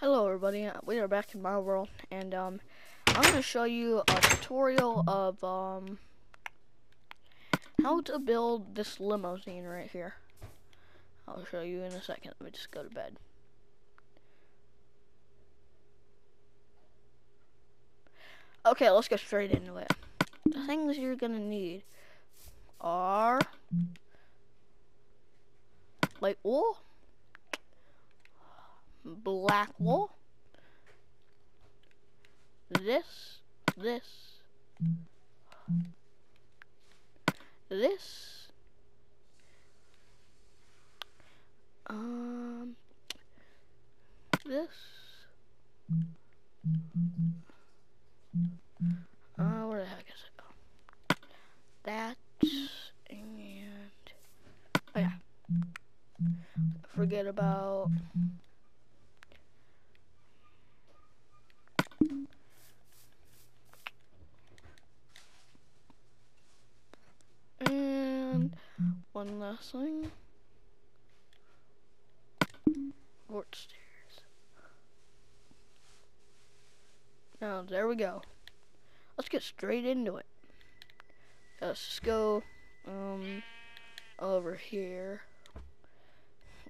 Hello everybody, we are back in my world and um I'm going to show you a tutorial of um how to build this limousine right here. I'll show you in a second. Let me just go to bed. Okay, let's get straight into it. The things you're going to need are like wool black wool. This, this, this, um, this, uh, where the heck is it? That, and, oh yeah. Forget about And one last thing. Fort stairs. Now, there we go. Let's get straight into it. Let's just go um, over here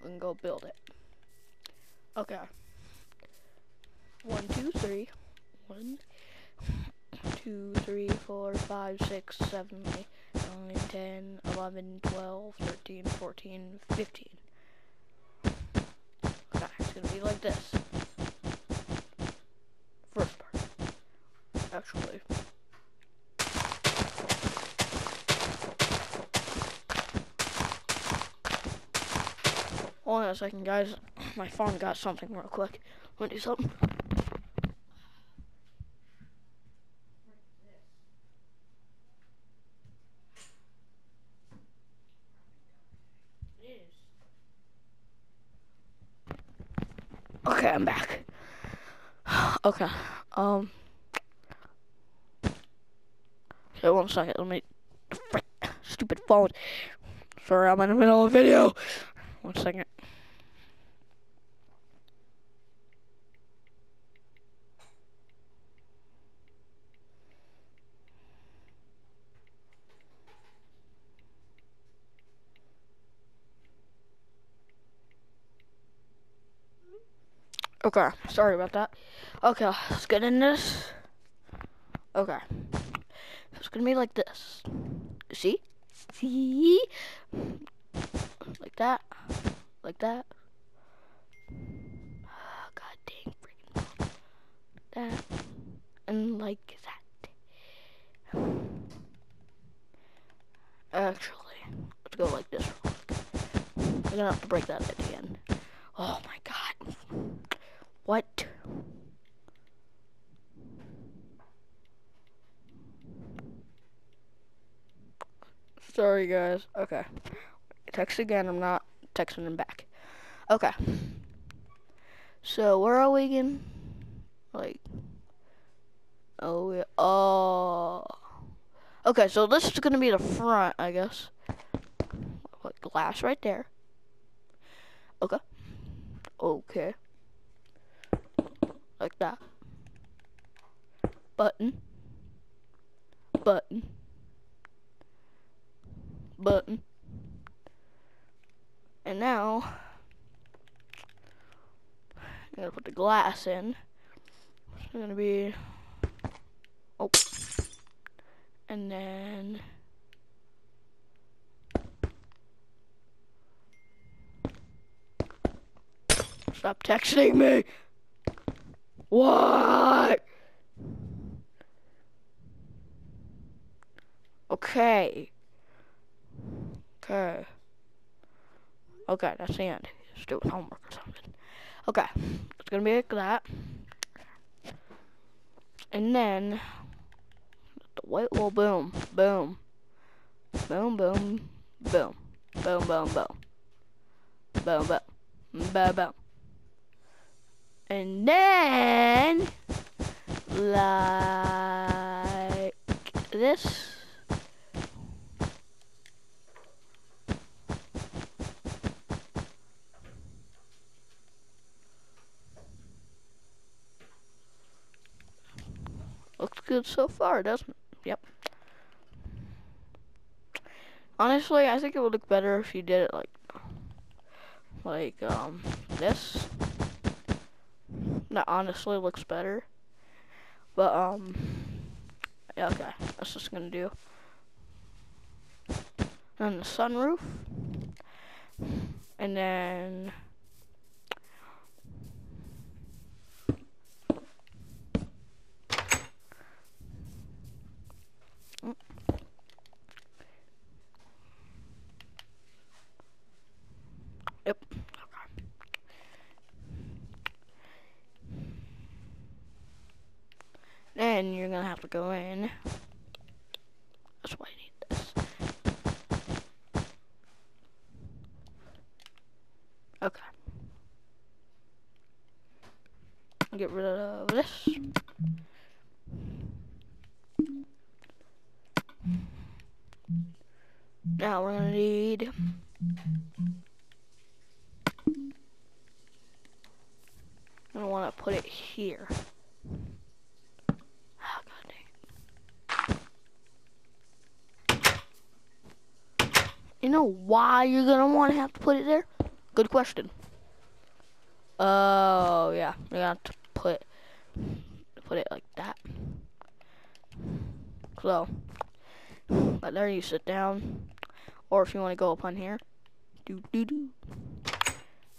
and go build it. Okay. One, two, three. One, two, three, four, five, six, seven, eight, nine, ten, eleven, twelve, thirteen, fourteen, fifteen. Okay, it's gonna be like this. First part. Actually. Hold on a second, guys. My phone got something real quick. Wanna do something? Okay, I'm back. Okay. Um. Okay, one second. Let me. Frick, stupid phone. Sorry, I'm in the middle of a video. One second. Okay, sorry about that. Okay, let's get in this. Okay. It's gonna be like this. See? See? Like that. Like that. Oh, god dang freaking that. And like that. Actually, let's go like this. I'm gonna have to break that at the end. Oh my god. What? Sorry, guys. Okay. Text again. I'm not texting him back. Okay. So, where are we again? Like, oh, yeah. Oh. Okay, so this is going to be the front, I guess. Like, glass right there. Okay. Okay like that. Button. Button. Button. And now, I'm gonna put the glass in. It's gonna be, oh, and then, stop texting me. What? Okay. Okay. Okay, that's the end. Just doing homework or something. Okay. It's gonna be like that. And then the white will boom. Boom. Boom boom boom. Boom boom boom. Boom boom. Boom boom. And then, like this. Looks good so far, doesn't it? Yep. Honestly, I think it would look better if you did it like, like, um, this. That honestly looks better. But, um, yeah, okay. That's just gonna do. And then the sunroof. And then... Yep. Then you're gonna have to go in. That's why I need this. Okay. Get rid of this. Now we're gonna need I want to put it here. You know why you're gonna want to have to put it there? Good question. Oh yeah, you're gonna have to put put it like that. So, but there you sit down, or if you want to go up on here, do do do.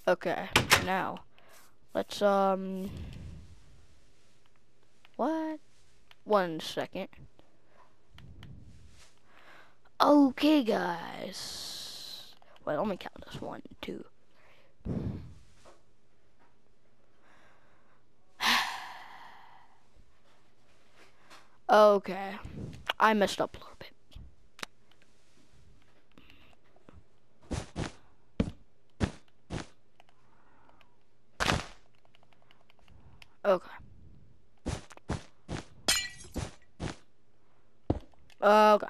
Okay, now let's um, what? One second. Okay, guys. Wait, let me count this. One, two. okay. I messed up a little bit. Okay. Okay.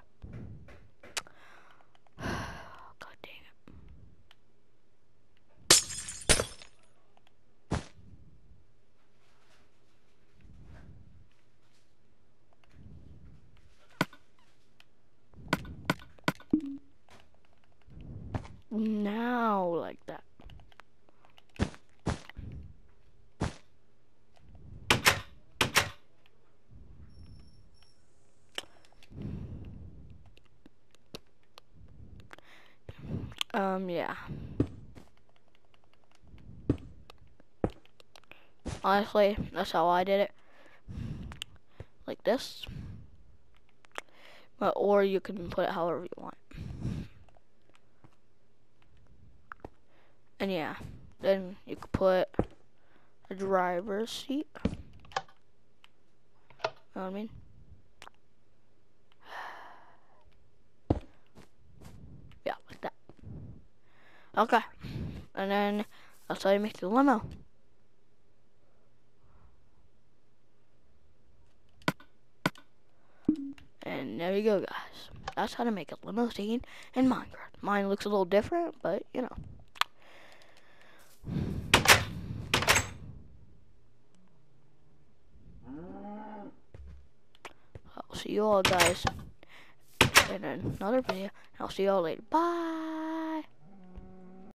Now like that. Um, yeah. Honestly, that's how I did it. Like this. But, or you can put it however you want. And yeah, then you could put a driver's seat. You know what I mean? Yeah, like that. Okay. And then that's how you make the limo. And there you go, guys. That's how to make a limousine in Minecraft. Mine looks a little different, but, you know. I'll see you all guys in another video. I'll see you all later. Bye.